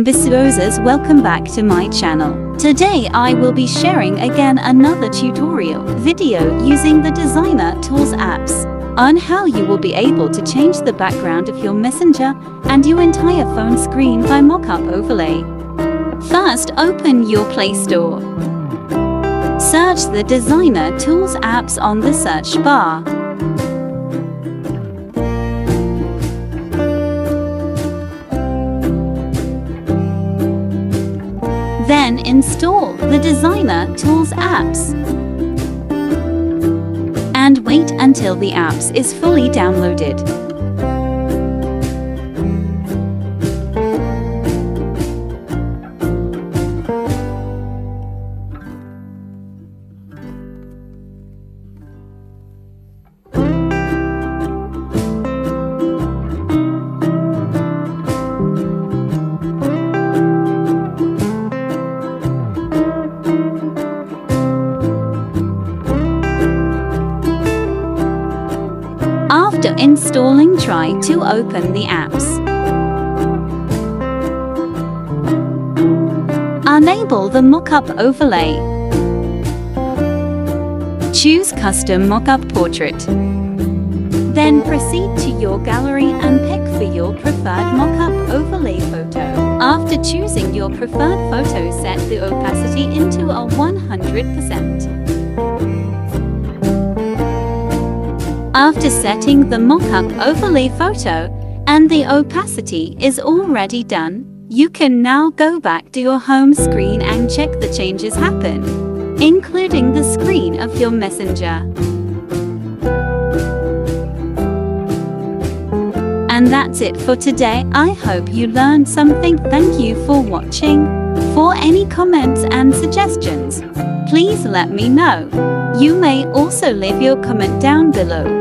ambisyosas welcome back to my channel. Today I will be sharing again another tutorial video using the Designer Tools apps on how you will be able to change the background of your messenger and your entire phone screen by mockup overlay. First open your Play Store. Search the Designer Tools apps on the search bar. Then install the Designer Tools apps. And wait until the apps is fully downloaded. After installing, try to open the apps. Enable the mockup overlay. Choose Custom Mockup Portrait. Then proceed to your gallery and pick for your preferred mockup overlay photo. After choosing your preferred photo, set the opacity into a 100%. After setting the mockup overlay photo and the opacity is already done, you can now go back to your home screen and check the changes happen, including the screen of your messenger. And that's it for today. I hope you learned something. Thank you for watching. For any comments and suggestions, please let me know. You may also leave your comment down below.